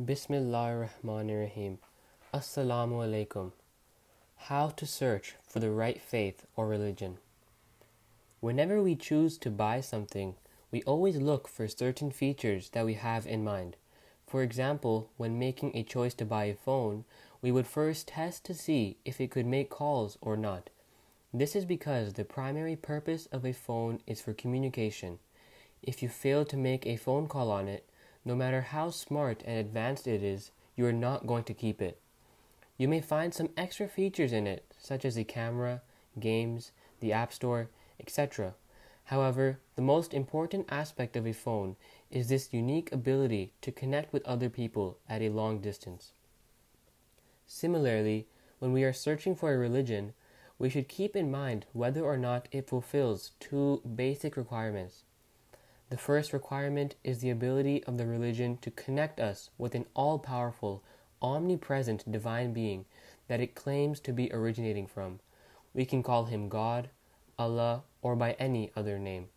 Bismillahir Rahmanir Rahim. Assalamu alaikum. How to search for the right faith or religion. Whenever we choose to buy something, we always look for certain features that we have in mind. For example, when making a choice to buy a phone, we would first test to see if it could make calls or not. This is because the primary purpose of a phone is for communication. If you fail to make a phone call on it, no matter how smart and advanced it is, you are not going to keep it. You may find some extra features in it, such as a camera, games, the App Store, etc. However, the most important aspect of a phone is this unique ability to connect with other people at a long distance. Similarly, when we are searching for a religion, we should keep in mind whether or not it fulfills two basic requirements. The first requirement is the ability of the religion to connect us with an all powerful, omnipresent divine being that it claims to be originating from. We can call him God, Allah, or by any other name.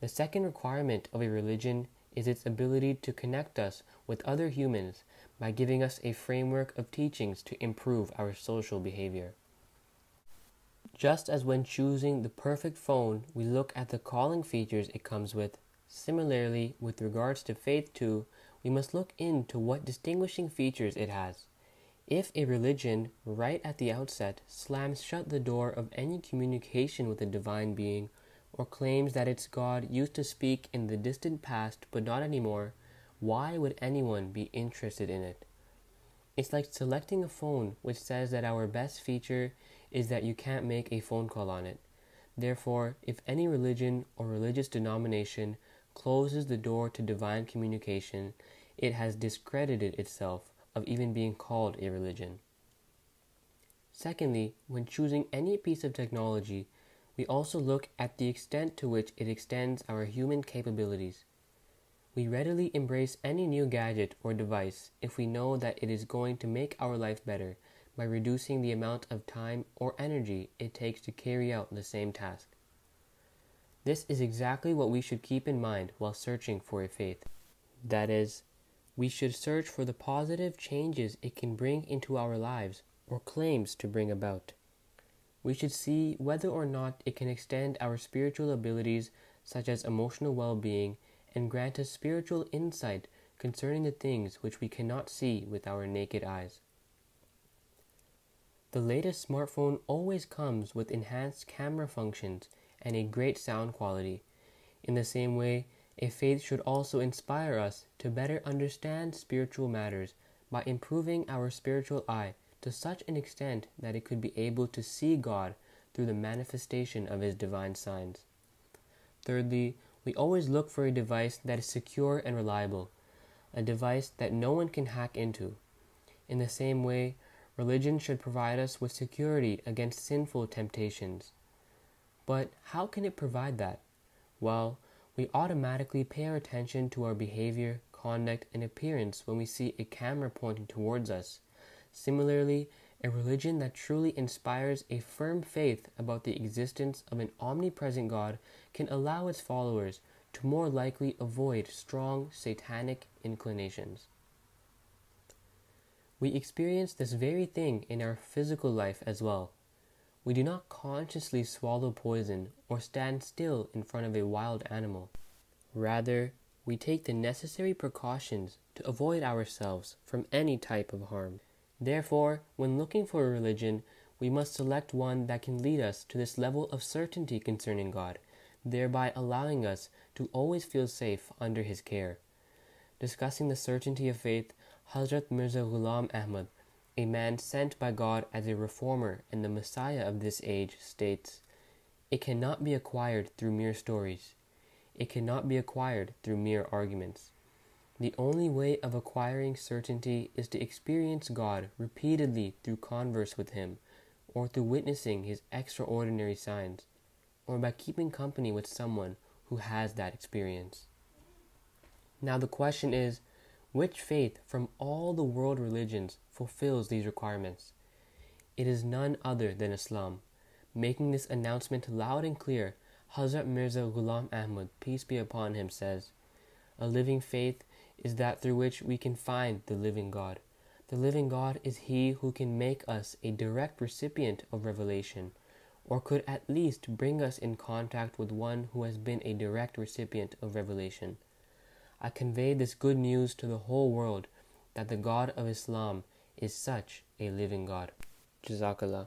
The second requirement of a religion is its ability to connect us with other humans by giving us a framework of teachings to improve our social behavior. Just as when choosing the perfect phone, we look at the calling features it comes with, similarly, with regards to faith too, we must look into what distinguishing features it has. If a religion, right at the outset, slams shut the door of any communication with a divine being, or claims that its God used to speak in the distant past but not anymore, why would anyone be interested in it? It's like selecting a phone which says that our best feature is that you can't make a phone call on it. Therefore, if any religion or religious denomination closes the door to divine communication, it has discredited itself of even being called a religion. Secondly, when choosing any piece of technology, we also look at the extent to which it extends our human capabilities. We readily embrace any new gadget or device if we know that it is going to make our life better by reducing the amount of time or energy it takes to carry out the same task. This is exactly what we should keep in mind while searching for a faith. That is, we should search for the positive changes it can bring into our lives or claims to bring about. We should see whether or not it can extend our spiritual abilities, such as emotional well being, and grant us spiritual insight concerning the things which we cannot see with our naked eyes. The latest smartphone always comes with enhanced camera functions and a great sound quality. In the same way, a faith should also inspire us to better understand spiritual matters by improving our spiritual eye to such an extent that it could be able to see God through the manifestation of His divine signs. Thirdly, we always look for a device that is secure and reliable, a device that no one can hack into. In the same way, religion should provide us with security against sinful temptations. But how can it provide that? Well, we automatically pay our attention to our behavior, conduct, and appearance when we see a camera pointing towards us. Similarly, a religion that truly inspires a firm faith about the existence of an omnipresent God can allow its followers to more likely avoid strong satanic inclinations. We experience this very thing in our physical life as well. We do not consciously swallow poison or stand still in front of a wild animal. Rather, we take the necessary precautions to avoid ourselves from any type of harm. Therefore, when looking for a religion, we must select one that can lead us to this level of certainty concerning God, thereby allowing us to always feel safe under His care. Discussing the certainty of faith, Hazrat Mirza Ghulam Ahmad a man sent by God as a reformer and the Messiah of this age, states, It cannot be acquired through mere stories. It cannot be acquired through mere arguments. The only way of acquiring certainty is to experience God repeatedly through converse with Him, or through witnessing His extraordinary signs, or by keeping company with someone who has that experience. Now, the question is which faith from all the world religions fulfills these requirements? It is none other than Islam. Making this announcement loud and clear, Hazrat Mirza Ghulam Ahmad, peace be upon him, says, A living faith is that through which we can find the living God. The living God is He who can make us a direct recipient of revelation, or could at least bring us in contact with one who has been a direct recipient of revelation. I convey this good news to the whole world that the God of Islam is such a living God. Jazakallah.